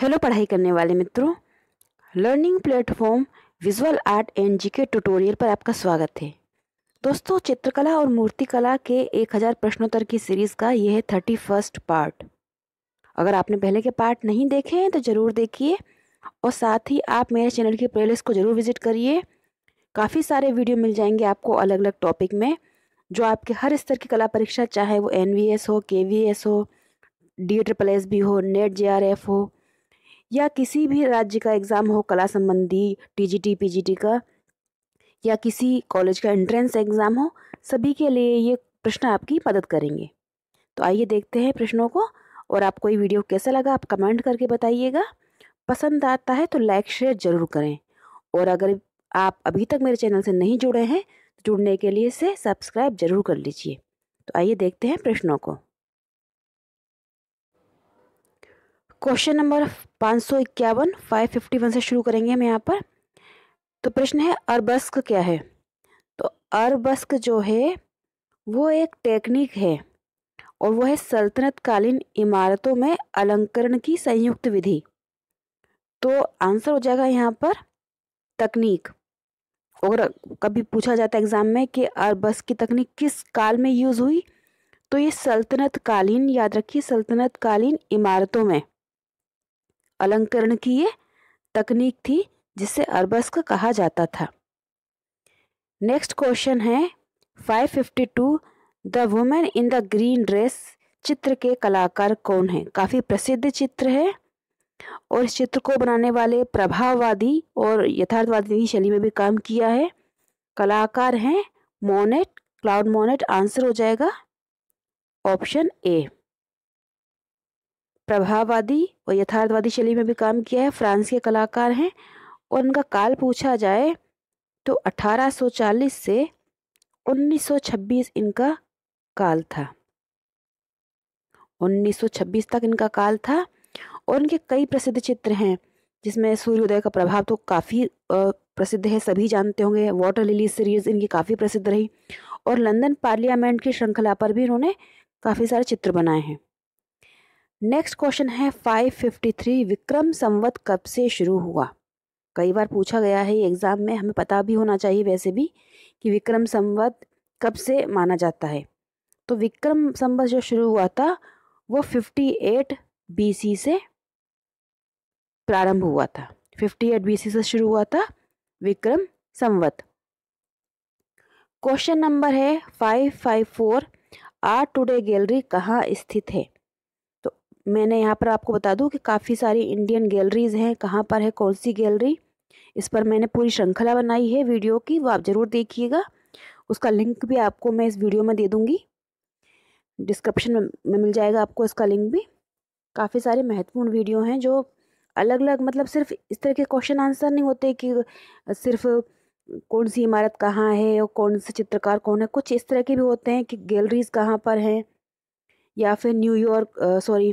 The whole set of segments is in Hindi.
हेलो पढ़ाई करने वाले मित्रों learning platform visual art and GK tutorial पर आपका स्वागत है। दोस्तों, चित्रकला और मूर्तिकला के 1000 प्रश्नोत्तर की सीरीज़ का यह है थर्टी फ़र्स्ट पार्ट अगर आपने पहले के पार्ट नहीं देखे हैं तो ज़रूर देखिए और साथ ही आप मेरे चैनल की प्लेलिस्ट को ज़रूर विज़िट करिए। काफ़ी सारे वीडियो मिल जाएँगे आपको अलग अलग टॉपिक में, जो आपके हर स्तर की कला परीक्षा, चाहे वो एनवीएस हो के हो डी ट्रिपल एस भी हो नेट जेआरएफ हो या किसी भी राज्य का एग्ज़ाम हो, कला संबंधी टीजीटी पीजीटी का, या किसी कॉलेज का एंट्रेंस एग्ज़ाम हो, सभी के लिए ये प्रश्न आपकी मदद करेंगे। तो आइए देखते हैं प्रश्नों को और आपको ये वीडियो कैसा लगा, आप कमेंट करके बताइएगा। पसंद आता है तो लाइक शेयर ज़रूर करें। और अगर आप अभी तक मेरे चैनल से नहीं जुड़े हैं तो जुड़ने के लिए से सब्सक्राइब ज़रूर कर लीजिए। तो आइए देखते हैं प्रश्नों को। क्वेश्चन नंबर पाँच सौ इक्यावन फाइव फिफ्टी वन से शुरू करेंगे हम यहाँ पर। तो प्रश्न है, अरबस्क क्या है? तो अरबस्क जो है, वो एक टेक्निक है और वो है सल्तनत कालीन इमारतों में अलंकरण की संयुक्त विधि। तो आंसर हो जाएगा यहाँ पर, तकनीक। और कभी पूछा जाता है एग्ज़ाम में कि अरबस की तकनीक किस काल में यूज़ हुई तो ये सल्तनत कालीन याद रखिए सल्तनत कालीन इमारतों में। अलंकरण की ये तकनीक थी जिसे अरबस्क कहा जाता था। नेक्स्ट क्वेश्चन है 552 the women in the green dress चित्र के कलाकार कौन है? काफ़ी प्रसिद्ध चित्र है और इस चित्र को बनाने वाले प्रभाववादी और यथार्थवादी शैली में भी काम किया है। कलाकार हैं, मोनेट, क्लाउड मोनेट, आंसर हो जाएगा ऑप्शन ए। प्रभाववादी और यथार्थवादी शैली में भी काम किया है, फ्रांस के कलाकार हैं और उनका काल पूछा जाए तो 1840 से 1926 इनका काल था। 1926 तक इनका काल था और इनके कई प्रसिद्ध चित्र हैं, जिसमें सूर्योदय का प्रभाव तो काफ़ी प्रसिद्ध है, सभी जानते होंगे। वाटर लिली सीरीज़ इनकी काफ़ी प्रसिद्ध रही और लंदन पार्लियामेंट की श्रृंखला पर भी इन्होंने काफ़ी सारे चित्र बनाए हैं। नेक्स्ट क्वेश्चन है 553 विक्रम संवत कब से शुरू हुआ? कई बार पूछा गया है एग्ज़ाम में, हमें पता भी होना चाहिए वैसे भी कि विक्रम संवत कब से माना जाता है। तो विक्रम संवत जो शुरू हुआ था, वो 58 बीसी से प्रारंभ हुआ था। 58 बीसी से शुरू हुआ था विक्रम संवत। क्वेश्चन नंबर है 554 आर्ट टुडे गैलरी कहाँ स्थित है? मैंने यहाँ पर आपको बता दूँ कि काफ़ी सारी इंडियन गैलरीज़ हैं। कहाँ पर है? कौन सी गैलरी इस पर मैंने पूरी श्रृंखला बनाई है वीडियो की वो आप ज़रूर देखिएगा। उसका लिंक भी आपको मैं इस वीडियो में दे दूँगी। डिस्क्रिप्शन में, मिल जाएगा आपको इसका लिंक भी। काफ़ी सारे महत्वपूर्ण वीडियो हैं जो अलग अलग मतलब सिर्फ़ इस तरह के क्वेश्चन आंसर नहीं होते कि सिर्फ़ कौन सी इमारत कहाँ है और कौन से चित्रकार कौन है। कुछ इस तरह के भी होते हैं कि गैलरीज कहाँ पर हैं या फिर न्यूयॉर्क सॉरी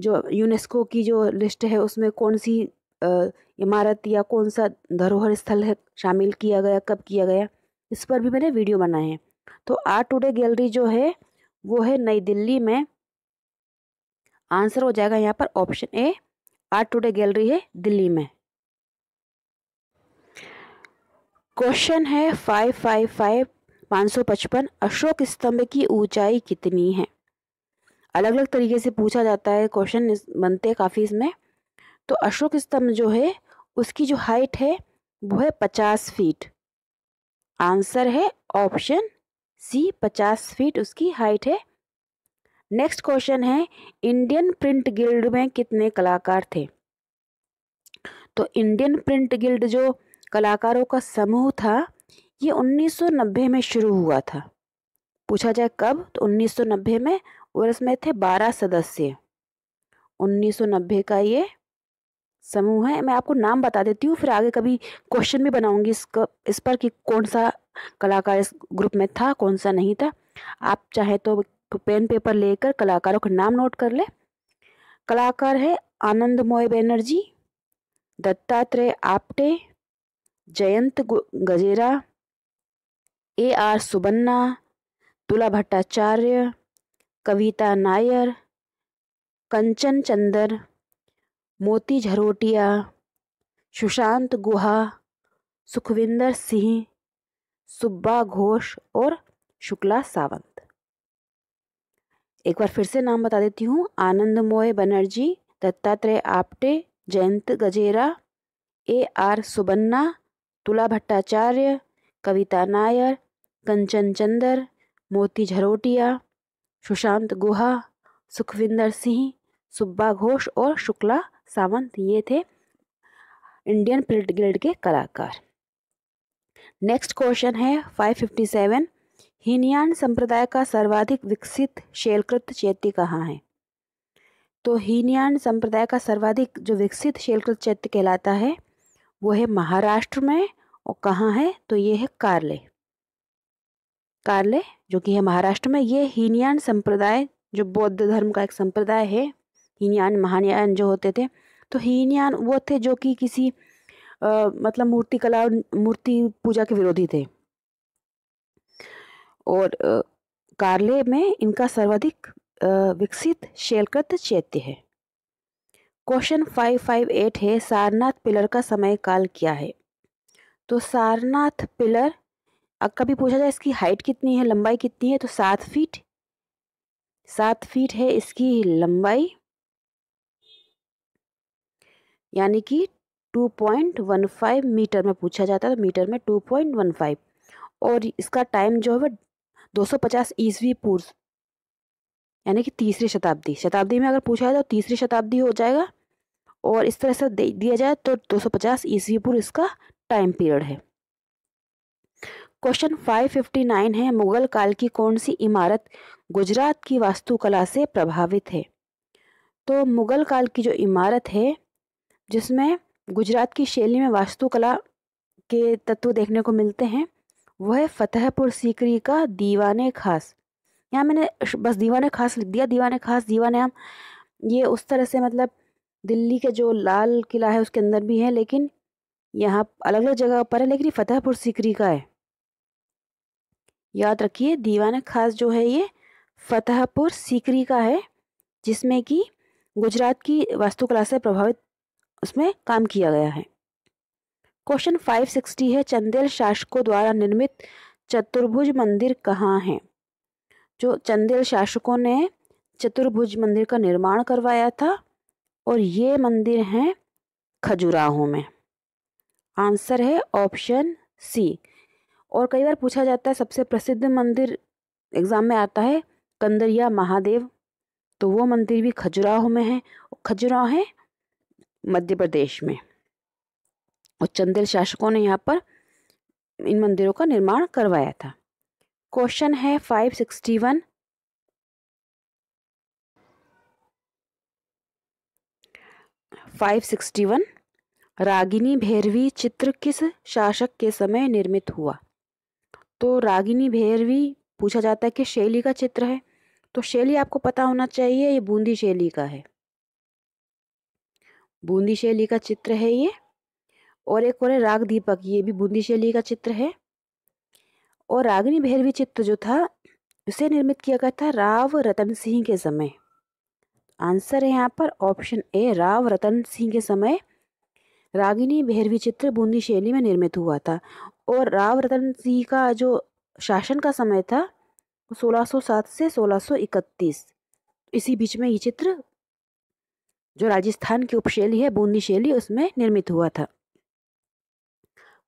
जो यूनेस्को की जो लिस्ट है, उसमें कौन सी इमारत या कौन सा धरोहर स्थल है शामिल किया गया, कब किया गया, इस पर भी मैंने वीडियो बनाए हैं। तो आर्ट टुडे गैलरी जो है, वो है नई दिल्ली में। आंसर हो जाएगा यहाँ पर option A art today gallery है दिल्ली में। क्वेश्चन है फाइव फाइव फाइव, पाँच सौ पचपन, अशोक स्तंभ की ऊंचाई कितनी है? अलग अलग तरीके से पूछा जाता है, क्वेश्चन बनते काफ़ी इसमें। तो अशोक स्तंभ जो है, उसकी जो हाइट है, वो है पचास फीट आंसर है ऑप्शन सी पचास फीट उसकी हाइट है। नेक्स्ट क्वेश्चन है इंडियन प्रिंट गिल्ड में कितने कलाकार थे? तो इंडियन प्रिंट गिल्ड जो कलाकारों का समूह था, ये 1990 में शुरू हुआ था। पूछा जाए कब तो 1990 में और इसमें थे बारह सदस्य। 1990 का ये समूह है। मैं आपको नाम बता देती हूँ, फिर आगे कभी क्वेश्चन भी बनाऊँगी इसका इस पर कि कौन सा कलाकार इस ग्रुप में था कौन सा नहीं था। आप चाहे तो पेन पेपर लेकर कलाकारों का नाम नोट कर ले। कलाकार है आनंद मोय बनर्जी, दत्तात्रेय आप्टे, जयंत गजेरा, ए आर सुबन्ना, तुला भट्टाचार्य कविता नायर, कंचन चंदर, मोती झरोटिया, सुशांत गुहा, सुखविंदर सिंह, सुब्बा घोष और शुक्ला सावंत। एक बार फिर से नाम बता देती हूँ। आनंद मोय बनर्जी, दत्तात्रेय आप्टे, जयंत गजेरा, ए आर सुबन्ना, तुला भट्टाचार्य, कविता नायर, कंचन चंदर, मोती झरोटिया सुशांत गुहा, सुखविंदर सिंह, सुब्बा घोष और शुक्ला सावंत, ये थे इंडियन प्रिंट गिल्ड के कलाकार। नेक्स्ट क्वेश्चन है 557 हीनयान संप्रदाय का सर्वाधिक विकसित शैलकृत चैत्य कहाँ है? तो हीनयान संप्रदाय का सर्वाधिक जो विकसित शैलकृत चैत्य कहलाता है, वो है महाराष्ट्र में और कहाँ है? तो ये है कारले। कारले जो कि है महाराष्ट्र में। ये हीनयान संप्रदाय जो बौद्ध धर्म का एक संप्रदाय है हीनयान महानयान जो होते थे तो हीनयान वो थे जो कि किसी आ, मतलब मूर्ति कला मूर्ति पूजा के विरोधी थे। और कारले में इनका सर्वाधिक विकसित शैलकृत चैत्य है। क्वेश्चन फाइव फाइव एट है सारनाथ पिलर का समय काल क्या है? तो सारनाथ पिलर अब कभी पूछा जाए इसकी हाइट कितनी है, लंबाई कितनी है तो सात फीट सात फीट है इसकी लंबाई, यानी कि 2.15 मीटर में पूछा जाता है तो मीटर में 2.15 और इसका टाइम जो है वह 250 ईस्वी पूर्व, यानी कि तीसरी शताब्दी। शताब्दी में अगर पूछा जाए तो तीसरी शताब्दी हो जाएगा, और इस तरह से दिया जाए तो 250 ईस्वी पूर्व इसका टाइम पीरियड है। क्वेश्चन 559 है, मुगल काल की कौन सी इमारत गुजरात की वास्तुकला से प्रभावित है? तो मुगल काल की जो इमारत है, जिसमें गुजरात की शैली में वास्तुकला के तत्व देखने को मिलते हैं, वह है फतेहपुर सीकरी का दीवाने खास। यहाँ मैंने बस दीवाने खास लिख दिया, दीवाने खास, दीवाने हम ये उस तरह से मतलब दिल्ली के जो लाल किला है, उसके अंदर भी है, लेकिन यहाँ अलग अलग जगह पर है, लेकिन ये फतेहपुर सीकरी का है। याद रखिए, दीवाने खास जो है ये फतेहपुर सीकरी का है, जिसमें कि गुजरात की वास्तुकला से प्रभावित उसमें काम किया गया है। क्वेश्चन 560 है, चंदेल शासकों द्वारा निर्मित चतुर्भुज मंदिर कहाँ है? जो चंदेल शासकों ने चतुर्भुज मंदिर का निर्माण करवाया था और ये मंदिर हैं खजुराहो में। आंसर है ऑप्शन सी और कई बार पूछा जाता है, सबसे प्रसिद्ध मंदिर एग्ज़ाम में आता है, कंदरिया महादेव। तो वो मंदिर भी खजुराहो में है, खजुराहो है मध्य प्रदेश में। और चंदेल शासकों ने यहाँ पर इन मंदिरों का निर्माण करवाया था। क्वेश्चन है five sixty one. Five sixty one, Ragini Bhairavi चित्र किस शासक के समय निर्मित हुआ? तो रागिनी भैरवी पूछा जाता है कि शैली का चित्र है। तो शैली आपको पता होना चाहिए, ये बूंदी शैली का है। बूंदी शैली का चित्र है ये। और एक और है राग दीपक, ये भी बूंदी शैली का चित्र है। और रागिनी भैरवी चित्र जो था, उसे निर्मित किया गया था राव रतन सिंह के समय। आंसर है यहाँ पर ऑप्शन ए, राव रतन सिंह के समय। रागिनी भैरवी चित्र बूंदी शैली में निर्मित हुआ था। और राव रतन सिंह का जो शासन का समय था 1607 से 1631 इसी बीच में ये चित्र जो राजस्थान की उपशैली है, बूंदी शैली, उसमें निर्मित हुआ था।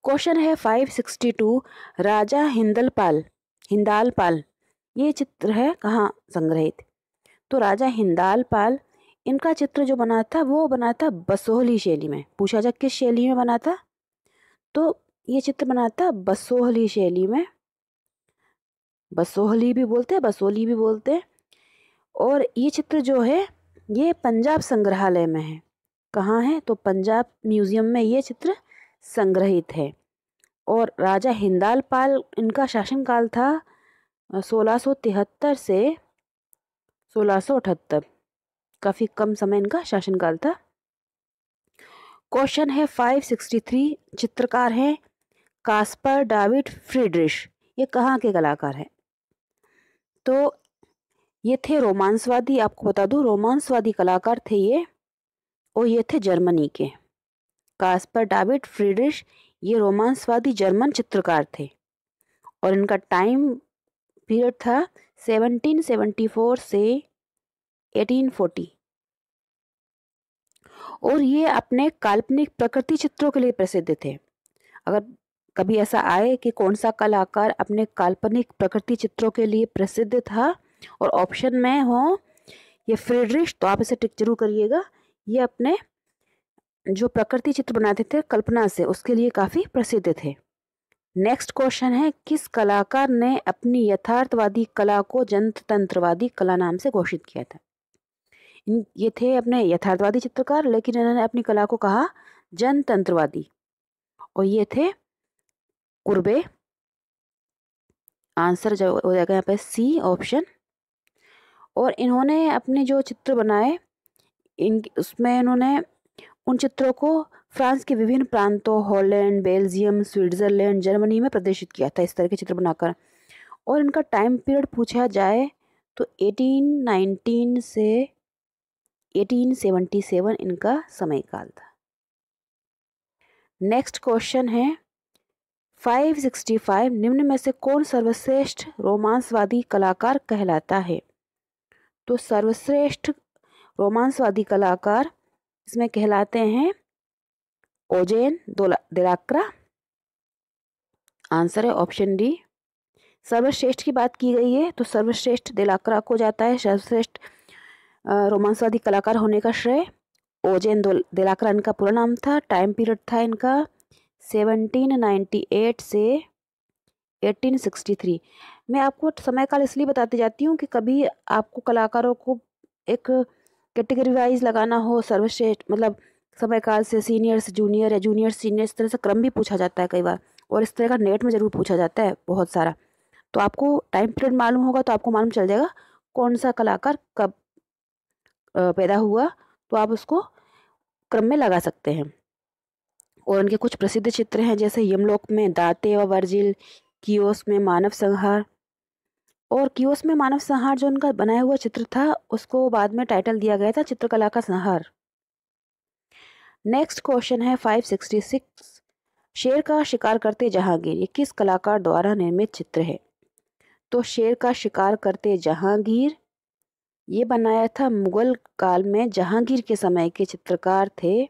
क्वेश्चन है 562 राजा हिंदलपाल, हिंदालपाल। ये चित्र है कहाँ संग्रहित? तो राजा हिंदालपाल, इनका चित्र जो बना था, वो बना था बसोहली शैली में। पूछा जा किस शैली में बना था? तो ये चित्र बना था बसोहली शैली में। बसोहली भी बोलते हैं, बसोली भी बोलते हैं। और ये चित्र जो है, ये पंजाब संग्रहालय में है। कहाँ है? तो पंजाब म्यूज़ियम में ये चित्र संग्रहित है। और राजा हिंदाल पाल इनका शासनकाल था सोलह से सोलह काफ़ी कम समय इनका शासनकाल था। क्वेश्चन है 563 चित्रकार हैं। कास्पर डाविड फ्रीड्रिश, ये कहाँ के कलाकार हैं? तो ये थे रोमांसवादी, आपको बता दूँ, रोमांसवादी कलाकार थे ये, और ये थे जर्मनी के। कास्पर डाविड फ्रीड्रिश, ये रोमांसवादी जर्मन चित्रकार थे, और इनका टाइम पीरियड था 1774 से 1840 और ये अपने काल्पनिक प्रकृति चित्रों के लिए प्रसिद्ध थे। अगर कभी ऐसा आए कि कौन सा कलाकार अपने काल्पनिक प्रकृति चित्रों के लिए प्रसिद्ध था? और ऑप्शन में हो, ये फ्रेडरिश तो आप इसे टिक ज़रूर करिएगा। ये अपने जो प्रकृति चित्र बनाते थे, कल्पना से, उसके लिए काफ़ी प्रसिद्ध थे। नेक्स्ट क्वेश्चन है, किस कलाकार ने अपनी यथार्थवादी कला को जनतंत्रवादी कला नाम से घोषित किया था? ये थे अपने यथार्थवादी चित्रकार, लेकिन इन्होंने अपनी कला को कहा जनतंत्रवादी और ये थे कुर्बे। आंसर जो हो जाएगा यहाँ पे सी ऑप्शन। और इन्होंने अपने जो चित्र बनाए, इन उसमें इन्होंने उन चित्रों को फ्रांस के विभिन्न प्रांतों, हॉलैंड, बेल्जियम, स्विट्ज़रलैंड, जर्मनी में प्रदर्शित किया था इस तरह के चित्र बनाकर। और इनका टाइम पीरियड पूछा जाए तो 1819 से 1877 इनका समय काल था। नेक्स्ट क्वेश्चन है 565 निम्न में से कौन सर्वश्रेष्ठ रोमांसवादी कलाकार कहलाता है? तो सर्वश्रेष्ठ रोमांसवादी कलाकार इसमें कहलाते हैं ओजेन दिलाक्रा। आंसर है ऑप्शन डी। सर्वश्रेष्ठ की बात की गई है तो सर्वश्रेष्ठ दिलाक्रा को जाता है, सर्वश्रेष्ठ रोमांसवादी कलाकार होने का श्रेय। ओजेन दिलाक्रा इनका पूरा नाम था, टाइम पीरियड था इनका। 1798 से 1863 मैं आपको समय काल इसलिए बताती जाती हूँ कि कभी आपको कलाकारों को एक कैटेगरी वाइज लगाना हो, सर्वश्रेष्ठ मतलब समय काल से सीनियर से जूनियर या जूनियर सीनियर इस तरह से क्रम भी पूछा जाता है कई बार और इस तरह का नेट में ज़रूर पूछा जाता है बहुत सारा। तो आपको टाइम पीरियड मालूम होगा तो आपको मालूम चल जाएगा कौन सा कलाकार कब पैदा हुआ तो आप उसको क्रम में लगा सकते हैं। और उनके कुछ प्रसिद्ध चित्र हैं, जैसे यमलोक में दाते व वर्जिल कियोस में मानव संहार। और कियोस में मानव संहार जो उनका बनाया हुआ चित्र था, उसको बाद में टाइटल दिया गया था चित्रकला का संहार। नेक्स्ट क्वेश्चन है 566 शेर का शिकार करते जहांगीर, ये किस कलाकार द्वारा निर्मित चित्र है? तो शेर का शिकार करते जहांगीर, ये बनाया था मुगल काल में जहांगीर के समय के चित्रकार थे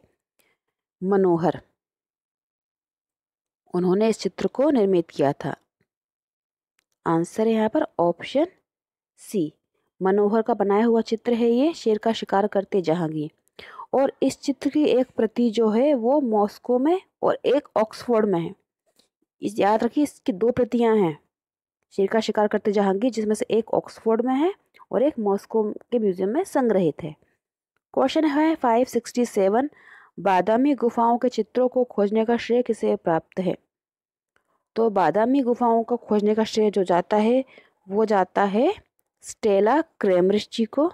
मनोहर। उन्होंने इस चित्र को निर्मित किया था। आंसर यहाँ पर ऑप्शन सी। मनोहर का बनाया हुआ चित्र है ये, शेर का शिकार करते जहांगीर। और इस चित्र की एक प्रति जो है वो मॉस्को में और एक ऑक्सफोर्ड में है। इस याद रखिए इसकी दो प्रतियाँ हैं। शेर का शिकार करते जहांगीर, जिसमें से एक ऑक्सफोर्ड में है और एक मॉस्को के म्यूज़ियम में संग्रहित है। क्वेश्चन है फाइव सिक्सटी सेवन बादामी गुफाओं के चित्रों को खोजने का श्रेय किसे प्राप्त है? तो बादामी गुफाओं को खोजने का श्रेय जो जाता है, वो जाता है स्टेला क्रेमरिश जी को।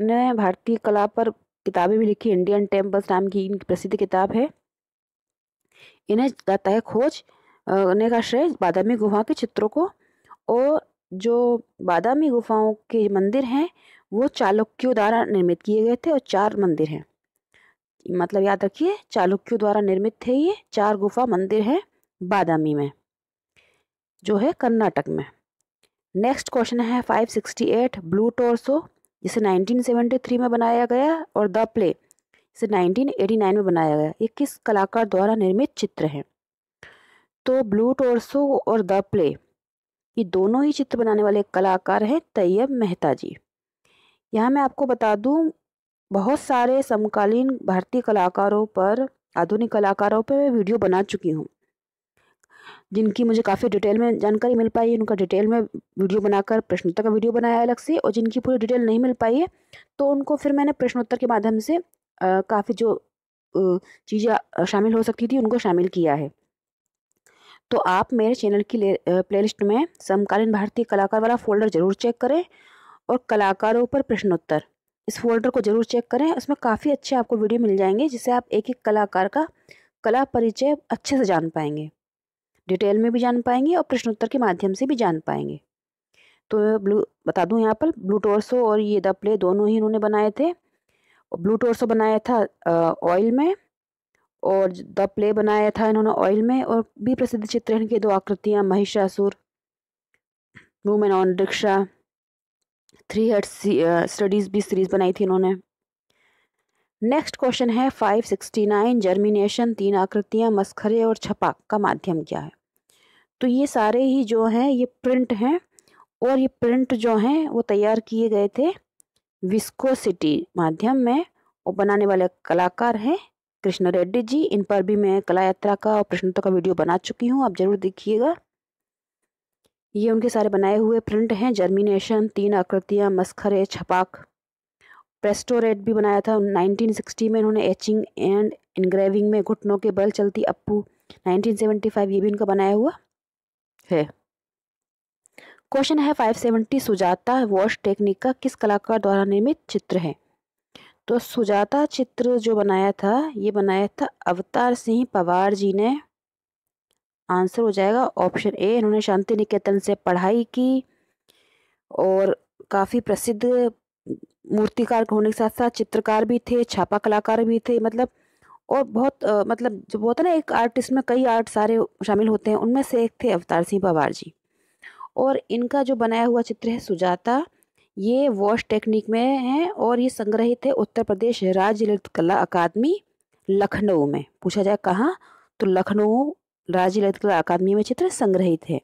ने भारतीय कला पर किताबें भी लिखी, इंडियन टेम्पल्स नाम की इनकी प्रसिद्ध किताब है। इन्हें जाता है खोज करने का श्रेय बादामी गुफा के चित्रों को। और जो बादामी गुफाओं के मंदिर हैं, वो चालुक्यों द्वारा निर्मित किए गए थे और चार मंदिर हैं। मतलब याद रखिए, चालुक्यों द्वारा निर्मित थे ये चार गुफा मंदिर हैं बादामी में, जो है कर्नाटक में। नेक्स्ट क्वेश्चन है 568 ब्लू टोर्सो जिसे 1973 में बनाया गया और द प्ले इसे 1989 में बनाया गया। ये किस कलाकार द्वारा निर्मित चित्र है? तो ब्लू टोर्सो और द प्ले ये दोनों ही चित्र बनाने वाले कलाकार हैं तैयब मेहता जी। यहाँ मैं आपको बता दूँ बहुत सारे समकालीन भारतीय कलाकारों पर, आधुनिक कलाकारों पर मैं वीडियो बना चुकी हूँ। जिनकी मुझे काफ़ी डिटेल में जानकारी मिल पाई है, उनका डिटेल में वीडियो बनाकर, प्रश्नोत्तर का वीडियो बनाया अलग से, और जिनकी पूरी डिटेल नहीं मिल पाई है तो उनको फिर मैंने प्रश्नोत्तर के माध्यम से काफ़ी जो चीज़ें शामिल हो सकती थी, उनको शामिल किया है। तो आप मेरे चैनल की प्लेलिस्ट में समकालीन भारतीय कलाकार वाला फोल्डर ज़रूर चेक करें, और कलाकारों पर प्रश्नोत्तर। इस फोल्डर को ज़रूर चेक करें। उसमें काफ़ी अच्छे आपको वीडियो मिल जाएँगे जिससे आप एक एक कलाकार का कला परिचय अच्छे से जान पाएँगे। डिटेल में भी जान पाएँगे और प्रश्नोत्तर के माध्यम से भी जान पाएँगे। तो ब्लू बता दूँ यहाँ पर ब्लू टोर्सो और ये द प्ले दोनों ही इन्होंने बनाए थे। ब्लू टोर्सो बनाया था ऑयल में और द प्ले बनाया था इन्होंने ऑयल में और भी प्रसिद्ध चित्र हैं इनकी दो आकृतियाँ, Mahishasura women on rickshaw three hurt studies भी सीरीज़ बनाई थी इन्होंने। नेक्स्ट क्वेश्चन है फाइव सिक्सटी नाइन जर्मिनेशन तीन आकृतियाँ, मस्खरे और छपाक का माध्यम क्या है? तो ये सारे ही जो हैं, ये प्रिंट हैं और ये प्रिंट जो हैं, वो तैयार किए गए थे विस्कोसिटी माध्यम में और बनाने वाले कलाकार हैं कृष्ण रेड्डी जी। इन पर भी मैं कला यात्रा का और प्रश्नोत्तर का वीडियो बना चुकी हूँ, आप ज़रूर देखिएगा। ये उनके सारे बनाए हुए प्रिंट हैं जर्मिनेशन तीन आकृतियाँ, मस्खरे, छपाक। प्रेस्टोरेट भी बनाया था 1960 में इन्होंने एचिंग एंड इनग्रेविंग में घुटनों के बल चलती अप्पू। 1975 ये भी इनका बनाया हुआ है। क्वेश्चन है 570 सुजाता वॉश टेक्निक का किस कलाकार द्वारा निर्मित चित्र है? तो सुजाता चित्र जो बनाया था, ये बनाया था अवतार सिंह पवार जी ने। आंसर हो जाएगा ऑप्शन ए। इन्होंने शांति निकेतन से पढ़ाई की और काफ़ी प्रसिद्ध मूर्तिकार होने के साथ साथ चित्रकार भी थे छापा कलाकार भी थे मतलब और बहुत आ, मतलब जो होता है ना एक आर्टिस्ट में कई आर्ट सारे शामिल होते हैं उनमें से एक थे अवतार सिंह पवार जी। और इनका जो बनाया हुआ चित्र है सुजाता ये वॉश टेक्निक में है और ये संग्रहित है उत्तर प्रदेश राज्य ललित कला अकादमी लखनऊ में। पूछा जाए कहाँ? तो लखनऊ राज्य ललित कला अकादमी में चित्र संग्रहित है।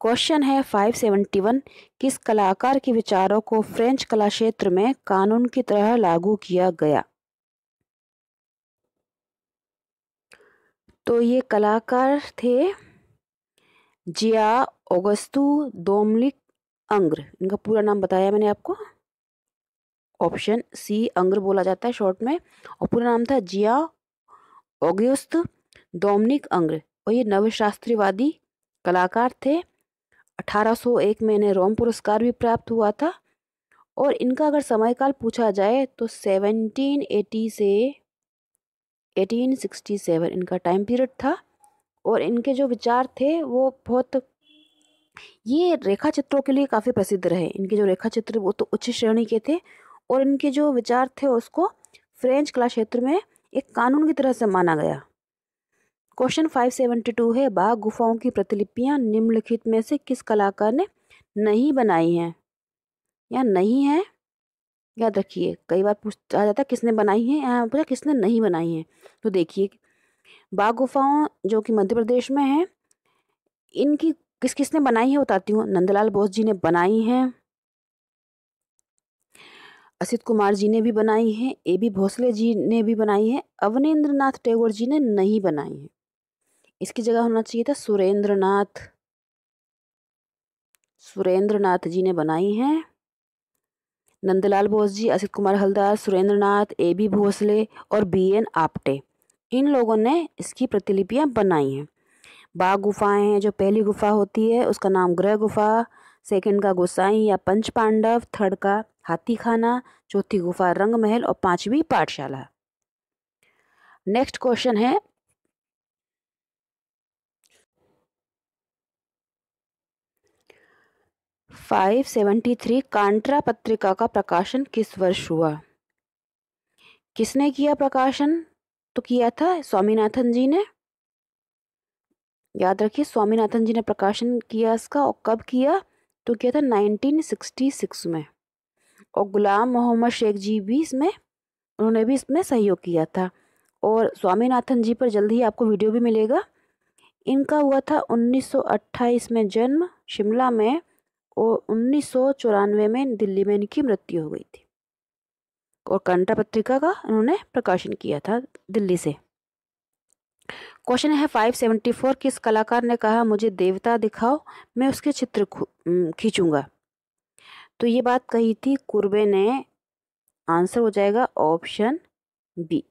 क्वेश्चन है 571 किस कलाकार के विचारों को फ्रेंच कला क्षेत्र में कानून की तरह लागू किया गया? तो ये कलाकार थे जिया ओगस्तु, दोमलिक, अंग्र। इनका पूरा नाम बताया मैंने आपको। ऑप्शन सी अंग्र बोला जाता है शॉर्ट में। और पूरा नाम था जिया ओग्युस्त डोमनिक अंग्र और ये नवशास्त्रीवादी कलाकार थे। 1801 में इन्हें रोम पुरस्कार भी प्राप्त हुआ था। और इनका अगर समयकाल पूछा जाए तो 1780 से 1867 इनका टाइम पीरियड था। और इनके जो विचार थे वो बहुत, ये रेखा चित्रों के लिए काफ़ी प्रसिद्ध रहे। इनके जो रेखा चित्र वो तो उच्च श्रेणी के थे और इनके जो विचार थे उसको फ्रेंच कला क्षेत्र में एक कानून की तरह से माना गया। क्वेश्चन फाइव सेवेंटी टू है। बाघ गुफाओं की प्रतिलिपियाँ निम्नलिखित में से किस कलाकार ने नहीं बनाई हैं? या नहीं है? याद रखिए, कई बार पूछा जाता है किसने बनाई है? यहाँ पूछा किसने नहीं बनाई है? तो देखिए, बाघ गुफाओं जो कि मध्य प्रदेश में है, इनकी किस किसने बनाई है बताती हूँ। नंदलाल बोस जी ने बनाई हैं। असित कुमार जी ने भी बनाई है। ए बी भोसले जी ने भी बनाई है। अवनेन्द्र नाथ टैगोर जी ने नहीं बनाई है। इसकी जगह होना चाहिए था सुरेंद्र नाथ सुरेंद्र नाथ जी ने बनाई हैं। नंदलाल बोस जी, असित कुमार हलदार सुरेंद्र नाथ ए बी भोसले और बी एन आपटे। इन लोगों ने इसकी प्रतिलिपियाँ बनाई हैं। बाघ गुफाएँ हैं, जो पहली गुफा होती है, उसका नाम ग्रह गुफा, सेकंड का गोसाई या पंच पांडव, थर्ड का हाथी खाना, चौथी गुफा रंग महल और पांचवी पाठशाला। नेक्स्ट क्वेश्चन है फाइव सेवेंटी थ्री कांट्रा पत्रिका का प्रकाशन किस वर्ष हुआ? किसने किया प्रकाशन? तो किया था स्वामीनाथन जी ने। याद रखिए, स्वामीनाथन जी ने प्रकाशन किया इसका और कब किया? तो किया था 1966 में। और गुलाम मोहम्मद शेख जी भी इसमें, उन्होंने भी इसमें सहयोग किया था। और स्वामीनाथन जी पर जल्द ही आपको वीडियो भी मिलेगा। इनका हुआ था 1928 में जन्म, शिमला में। और उन्नीस सौ चौरानवे में दिल्ली में इनकी मृत्यु हो गई थी। और कंटा पत्रिका का उन्होंने प्रकाशन किया था दिल्ली से। क्वेश्चन है फाइव सेवेंटी फोर, किस कलाकार ने कहा, मुझे देवता दिखाओ, मैं उसके चित्र खींचूँगा। तो ये बात कही थी, कुर्बे ने आंसर हो जाएगा ऑप्शन बी।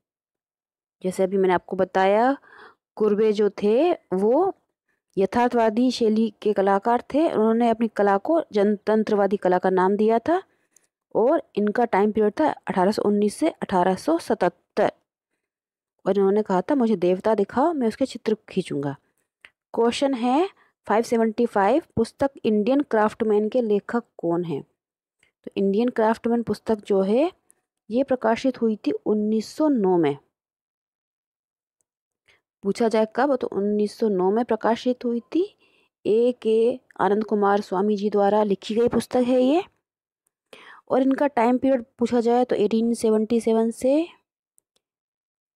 जैसे अभी मैंने आपको बताया, कुर्बे जो थे, वो यथार्थवादी शैली के कलाकार थे। उन्होंने अपनी कला को जनतंत्रवादी कला का नाम दिया था और इनका टाइम पीरियड था 1819 से 1877 और इन्होंने कहा था, मुझे देवता दिखाओ, मैं उसके चित्र खींचूँगा। क्वेश्चन है फाइव सेवेंटी फाइव पुस्तक इंडियन क्राफ्टमैन के लेखक कौन है? तो इंडियन क्राफ्टमैन पुस्तक जो है, ये प्रकाशित हुई थी 1909 में। पूछा जाए कब तो 1909 में प्रकाशित हुई थी। ए के आनंद कुमार स्वामी जी द्वारा लिखी गई पुस्तक है ये। और इनका टाइम पीरियड पूछा जाए तो 1877 से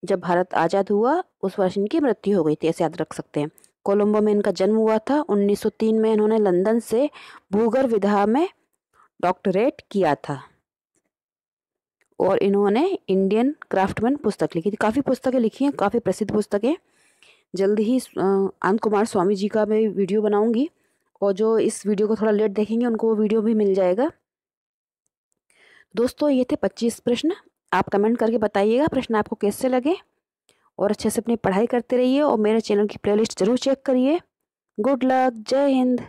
जब भारत आज़ाद हुआ, उस वर्ष इनकी मृत्यु हो गई थी, ऐसे याद रख सकते हैं। कोलंबो में इनका जन्म हुआ था। 1903 में इन्होंने लंदन से भूगर विधा में डॉक्टरेट किया था। और इन्होंने इंडियन क्राफ्टमैन पुस्तक लिखी थी। काफ़ी पुस्तकें लिखी हैं, काफ़ी प्रसिद्ध पुस्तकें। जल्द ही अनंत कुमार स्वामी जी का मैं वीडियो बनाऊँगी और जो इस वीडियो को थोड़ा लेट देखेंगे, उनको वो वीडियो भी मिल जाएगा। दोस्तों, ये थे पच्चीस प्रश्न। आप कमेंट करके बताइएगा प्रश्न आपको कैसे लगे और अच्छे से अपनी पढ़ाई करते रहिए और मेरे चैनल की प्लेलिस्ट ज़रूर चेक करिए। गुड लक, जय हिंद।